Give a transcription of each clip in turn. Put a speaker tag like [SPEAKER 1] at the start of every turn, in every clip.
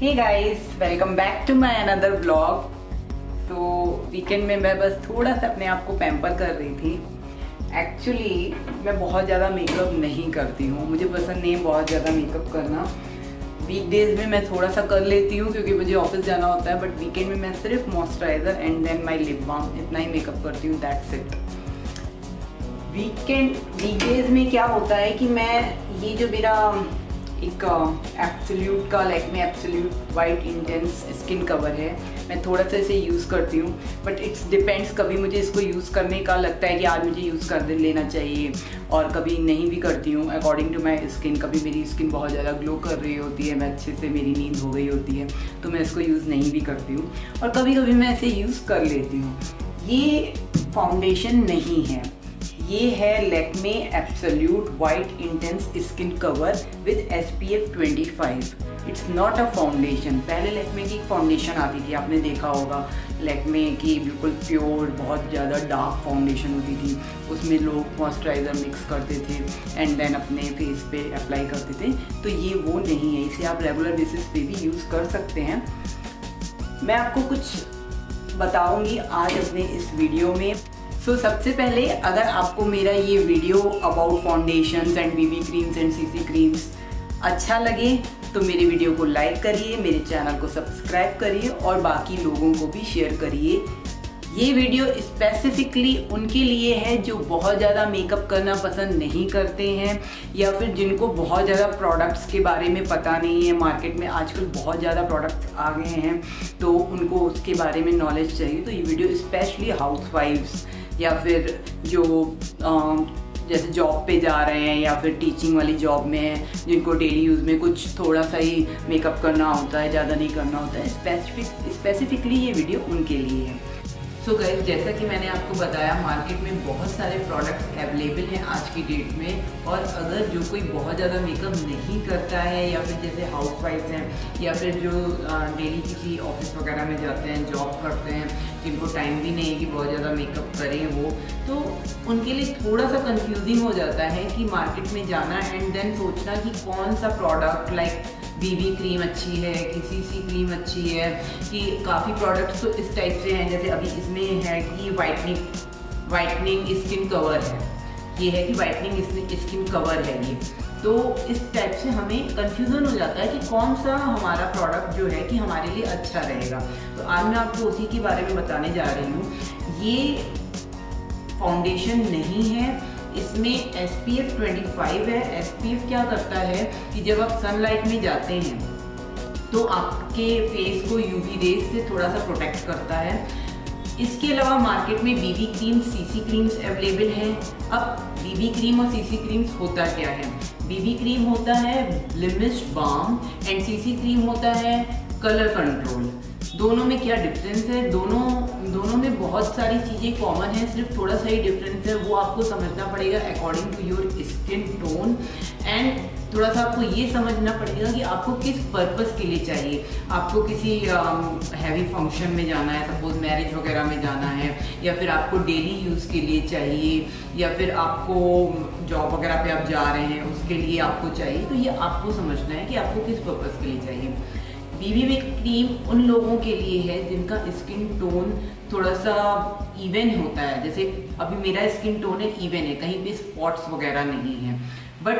[SPEAKER 1] Hey guys welcome back to my another blog तो weekend में मैं बस थोड़ा सा अपने आप को पैम्पर कर रही थी। एक्चुअली मैं बहुत ज़्यादा मेकअप नहीं करती हूँ। मुझे पसंद नहीं है बहुत ज़्यादा मेकअप करना। वीकडेज में मैं थोड़ा सा कर लेती हूँ क्योंकि मुझे ऑफ़िस जाना होता है बट वीकेंड में मैं सिर्फ़ moisturiser and then my lip balm इतना ही मेकअप करती हूँ दैट्स इट वीकेंड वीकडेज में क्या होता है कि मैं ये जो मेरा एक एब्सोल्यूट uh, का लाइक में absolute white intense skin cover है। मैं थोड़ा सा इसे यूज़ करती हूँ बट इट्स डिपेंड्स कभी मुझे इसको यूज़ करने का लगता है कि आज मुझे यूज़ कर लेना चाहिए और कभी नहीं भी करती हूँ। अकॉर्डिंग टू माई स्किन कभी मेरी स्किन बहुत ज़्यादा ग्लो कर रही होती है मैं अच्छे से मेरी नींद हो गई होती है तो मैं इसको यूज़ नहीं भी करती हूँ। और कभी कभी मैं इसे यूज़ कर लेती हूँ। ये फाउंडेशन नहीं है। ये है Lakme absolute white intense skin cover with S P F twenty five it's not a foundation पहले लेकमे की फाउंडेशन आती थी, आपने देखा होगा। लेकमे की बिल्कुल प्योर बहुत ज़्यादा डार्क फाउंडेशन होती थी। उसमें लोग मॉइस्चराइज़र मिक्स करते थे एंड देन अपने फेस पे अप्लाई करते थे। तो ये वो नहीं है। इसे आप रेगुलर बेसिस पे भी यूज़ कर सकते हैं। मैं आपको कुछ बताऊँगी आज अपने इस वीडियो में। सो so, सबसे पहले अगर आपको मेरा ये video about foundation and BB creams and CC creams अच्छा लगे तो मेरे वीडियो को लाइक करिए मेरे चैनल को सब्सक्राइब करिए और बाकी लोगों को भी शेयर करिए। ये वीडियो स्पेसिफिकली उनके लिए है जो बहुत ज़्यादा मेकअप करना पसंद नहीं करते हैं या फिर जिनको बहुत ज़्यादा प्रोडक्ट्स के बारे में पता नहीं है। मार्केट में आजकल बहुत ज़्यादा प्रोडक्ट्स आ गए हैं तो उनको उसके बारे में नॉलेज चाहिए। तो ये वीडियो स्पेशली हाउस वाइफ्स या फिर जो जैसे जॉब पे जा रहे हैं या फिर टीचिंग वाली जॉब में हैं, जिनको डेली यूज़ में कुछ थोड़ा सा ही मेकअप करना होता है, ज़्यादा नहीं करना होता है। स्पेसिफिक स्पेसिफिकली ये वीडियो उनके लिए है। सो so जैसा कि मैंने आपको बताया मार्केट में बहुत सारे प्रोडक्ट्स अवेलेबल हैं आज की डेट में और अगर जो कोई बहुत ज़्यादा मेकअप नहीं करता है या फिर जैसे हाउस वाइफ हैं या फिर जो डेली किसी ऑफ़िस वगैरह में जाते हैं जॉब करते हैं, जिनको टाइम भी नहीं है कि बहुत ज़्यादा मेकअप करें वो तो उनके लिए थोड़ा सा कंफ्यूजिंग हो जाता है कि मार्केट में जाना एंड देन सोचना कि कौन सा प्रोडक्ट लाइक बीबी क्रीम अच्छी है कि सी क्रीम अच्छी है, कि काफ़ी प्रोडक्ट्स तो इस टाइप से हैं, जैसे अभी इसमें है कि वाइटनिंग वाइटनिंग स्किन कवर है। ये है कि वाइटनिंग स्किन कवर है ये। तो इस टाइप से हमें कंफ्यूजन हो जाता है कि कौन सा हमारा प्रोडक्ट जो है कि हमारे लिए अच्छा रहेगा। तो आज मैं आपको उसी के बारे में बताने जा रही हूँ। ये फाउंडेशन नहीं है इसमें S P F twenty five है। एस पी एफ़ क्या करता है कि जब आप सनलाइट में जाते हैं तो आपके फेस को यूवी रेज से थोड़ा सा प्रोटेक्ट करता है। इसके अलावा मार्केट में BB cream CC creams available हैं। अब बीबी क्रीम और सीसी क्रीम्स होता क्या है? बीबी क्रीम होता है blemish balm and CC cream होता है कलर कंट्रोल दोनों में क्या डिफरेंस है? दोनों दोनों में बहुत सारी चीज़ें कॉमन है सिर्फ़ थोड़ा सा ही डिफरेंस है वो आपको समझना पड़ेगा according to your skin tone and थोड़ा सा आपको ये समझना पड़ेगा कि आपको किस पर्पस के लिए चाहिए। आपको किसी हैवी um, फ़ंक्शन में जाना है सपोज़ मैरिज वगैरह में जाना है या फिर आपको डेली यूज़ के लिए चाहिए या फिर आपको जॉब वगैरह पे आप जा रहे हैं उसके लिए आपको चाहिए तो ये आपको समझना है कि आपको किस पर्पज़ के लिए चाहिए। बीबी विक क्रीम उन लोगों के लिए है जिनका स्किन टोन थोड़ा सा इवन होता है। जैसे अभी मेरा स्किन टोन है इवन है, कहीं पे स्पॉट्स वगैरह नहीं है। बट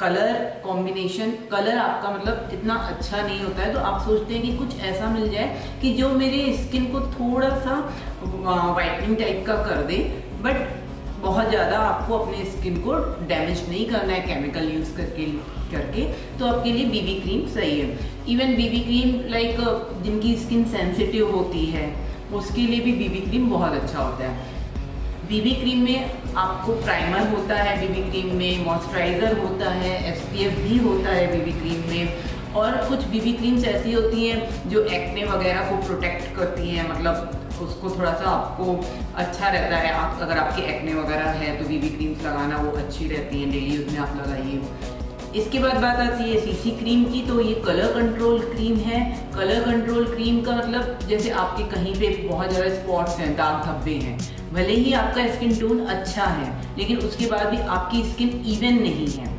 [SPEAKER 1] कलर कॉम्बिनेशन कलर आपका मतलब इतना अच्छा नहीं होता है तो आप सोचते हैं कि कुछ ऐसा मिल जाए कि जो मेरे स्किन को थोड़ा सा वाइटनिंग टाइप का कर दे। बट बहुत ज़्यादा आपको अपने स्किन को डैमेज नहीं करना है केमिकल यूज़ करके करके तो आपके लिए बीबी क्रीम सही है। इवन बीबी क्रीम लाइक जिनकी स्किन सेंसिटिव होती है, उसके लिए भी बीबी क्रीम बहुत अच्छा होता है। बीबी क्रीम में आपको प्राइमर होता है बीबी क्रीम में मॉइस्चराइज़र होता है एसपीएफ भी होता है बीबी क्रीम में। और कुछ बीबी क्रीम्स ऐसी होती हैं जो एक्ने वगैरह को प्रोटेक्ट करती हैं मतलब उसको थोड़ा सा आपको अच्छा रहता है। आप, अगर आपके एक्ने वगैरह है तो बीबी क्रीम्स लगाना वो अच्छी रहती हैं डेली यूज़ में आप लगाइए। इसके बाद बात आती है सीसी क्रीम की तो ये कलर कंट्रोल क्रीम है। कलर कंट्रोल क्रीम का मतलब जैसे आपके कहीं पे बहुत ज़्यादा स्पॉट्स हैं, दाग धब्बे हैं, भले ही आपका स्किन टोन अच्छा है, लेकिन उसके बाद भी आपकी स्किन इवन नहीं है।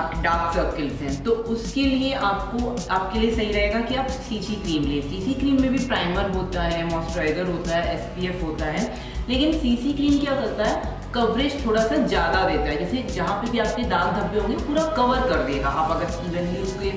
[SPEAKER 1] आपके डार्क सर्कल्स हैं तो उसके लिए आपको, आपके लिए सही रहेगा कि आप सीसी क्रीम लें। सीसी क्रीम में भी प्राइमर होता है मॉइस्चराइजर होता है एसपीएफ होता है, लेकिन सीसी क्रीम क्या करता है? कवरेज थोड़ा सा ज़्यादा देता है। जैसे जहाँ पे भी आपके दाग धब्बे होंगे, पूरा कवर कर देगा। आप अगर इवनली उसके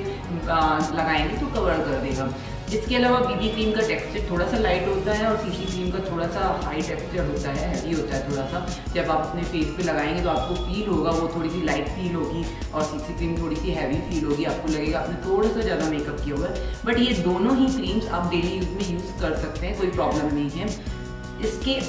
[SPEAKER 1] लगाएँगे तो कवर कर देगा। इसके अलावा बीबी क्रीम का टेक्सचर थोड़ा सा लाइट होता है और सीसी क्रीम का थोड़ा सा हाई टेक्सचर होता है हैवी होता है थोड़ा सा जब आप अपने फेस पे लगाएँगे तो आपको फील होगा, वो थोड़ी सी लाइट फील होगी और सीसी क्रीम थोड़ी सी हैवी फील होगी, आपको लगेगा आपने थोड़ा सा ज़्यादा मेकअप किया हुआ है। बट ये दोनों ही क्रीम्स आप डेली यूज़ में यूज़ कर सकते हैं, कोई प्रॉब्लम नहीं है। इसके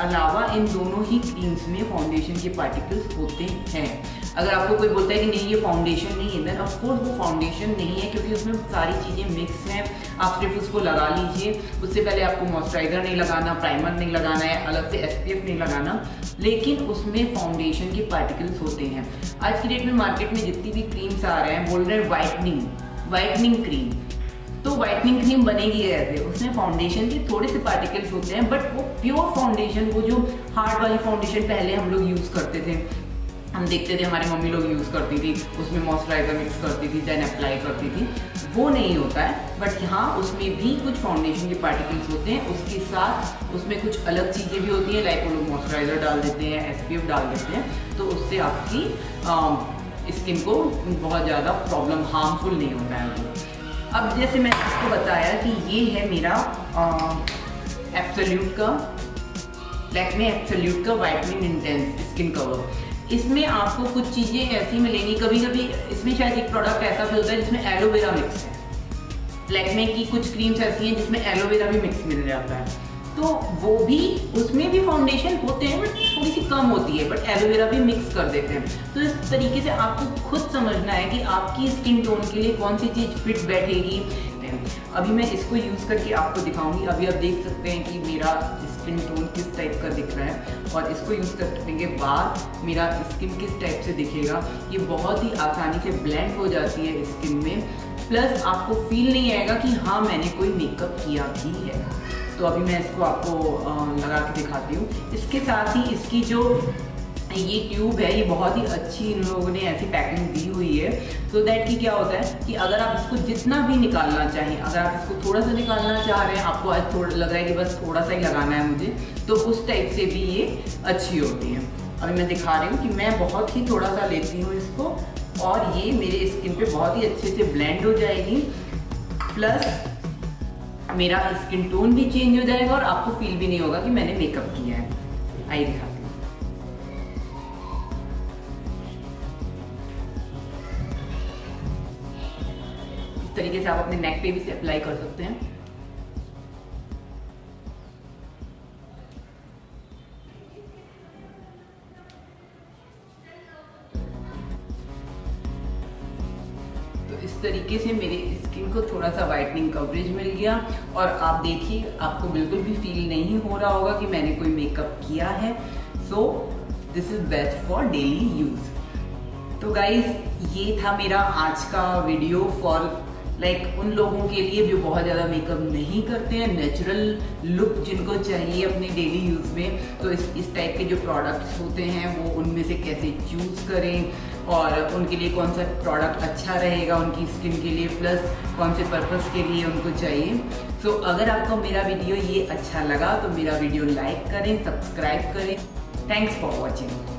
[SPEAKER 1] अलावा इन दोनों ही क्रीम्स में फाउंडेशन के पार्टिकल्स होते हैं। अगर आपको कोई बोलता है कि नहीं, ये फाउंडेशन नहीं है देन ऑफकोर्स वो फाउंडेशन नहीं है, क्योंकि उसमें सारी चीज़ें मिक्स हैं। आप सिर्फ़ उसको लगा लीजिए। उससे पहले आपको मॉइस्चराइजर नहीं लगाना प्राइमर नहीं लगाना है, अलग से एसपीएफ नहीं लगाना। लेकिन उसमें फाउंडेशन के पार्टिकल्स होते हैं। आज की डेट में मार्केट में जितनी भी क्रीम्स आ रहे हैं, बोल रहे हैं वाइटनिंग वाइटनिंग क्रीम तो व्हाइटनिंग क्रीम बनेगी ऐसे उसमें फाउंडेशन के थोड़े से पार्टिकल्स होते हैं बट वो प्योर फाउंडेशन वो जो हार्ड वाली फाउंडेशन पहले हम लोग यूज़ करते थे। हम देखते थे, हमारी मम्मी लोग यूज़ करती थी, उसमें मॉइस्चराइजर मिक्स करती थी देन अप्लाई करती थी। वो नहीं होता है बट यहाँ उसमें भी कुछ फाउंडेशन के पार्टिकल्स होते हैं। उसके साथ उसमें कुछ अलग चीज़ें भी होती हैं लाइक वो लोग मॉइस्चराइजर डाल देते हैं एसपीएफ डाल देते हैं। तो उससे आपकी स्किन को बहुत ज़्यादा प्रॉब्लम हार्मफुल नहीं होता है। अब जैसे मैंने आपको बताया कि ये है मेरा एप्सोल्यूट का लैक्मे एप्सोल्यूट का वाइटमिन इंटेंस स्किन कवर इसमें आपको कुछ चीज़ें ऐसी मिलेंगी कभी कभी इसमें शायद एक प्रोडक्ट ऐसा भी होता है जिसमें एलोवेरा मिक्स है। लैक्मे की कुछ क्रीम्स ऐसी हैं जिसमें एलोवेरा भी मिक्स मिल जाता है। तो वो भी, उसमें भी फाउंडेशन होते हैं बट थोड़ी सी कम होती है बट एलोवेरा भी मिक्स कर देते हैं। तो इस तरीके से आपको खुद समझना है कि आपकी स्किन टोन के लिए कौन सी चीज़ फिट बैठेगी। अभी मैं इसको यूज़ करके आपको दिखाऊँगी। अभी आप देख सकते हैं कि मेरा स्किन टोन किस टाइप का दिख रहा है, और इसको यूज़ करने के बाद मेरा स्किन किस टाइप से दिखेगा। ये बहुत ही आसानी से ब्लेंड हो जाती है स्किन में। प्लस आपको फील नहीं आएगा कि हाँ मैंने कोई मेकअप किया भी है। तो अभी मैं इसको आपको लगा के दिखाती हूँ। इसके साथ ही इसकी जो ये ट्यूब है, ये बहुत ही अच्छी इन लोगों ने ऐसी पैकिंग दी हुई है। तो दैट कि क्या होता है कि अगर आप इसको जितना भी निकालना चाहें, अगर आप इसको थोड़ा सा निकालना चाह रहे हैं, आपको आज थोड़ा, लग रहा है कि बस थोड़ा सा ही लगाना है मुझे तो उस टाइप से भी ये अच्छी होती है। अभी मैं दिखा रही हूँ कि मैं बहुत ही थोड़ा सा लेती हूँ इसको। और ये मेरे स्किन पे बहुत ही अच्छे से ब्लेंड हो जाएगी। प्लस मेरा स्किन टोन भी चेंज हो जाएगा और आपको फील भी नहीं होगा कि मैंने मेकअप किया है। आई दिखा इस तरीके से आप अपने नेक पे भी अप्लाई कर सकते हैं। तरीके से मेरे स्किन को थोड़ा सा वाइटनिंग कवरेज मिल गया और आप देखिए, आपको बिल्कुल भी फील नहीं हो रहा होगा कि मैंने कोई मेकअप किया है। So this is best for daily use तो गाइज़ ये था मेरा आज का वीडियो फॉर लाइक like, उन लोगों के लिए जो बहुत ज़्यादा मेकअप नहीं करते हैं। नेचुरल लुक जिनको चाहिए अपने डेली यूज़ में। तो इस इस टाइप के जो प्रोडक्ट्स होते हैं वो उनमें से कैसे चूज़ करें? और उनके लिए कौन सा प्रोडक्ट अच्छा रहेगा उनकी स्किन के लिए? प्लस कौन से पर्पस के लिए उनको चाहिए? सो so, अगर आपको मेरा वीडियो ये अच्छा लगा तो मेरा वीडियो लाइक करें सब्सक्राइब करें। Thanks for watching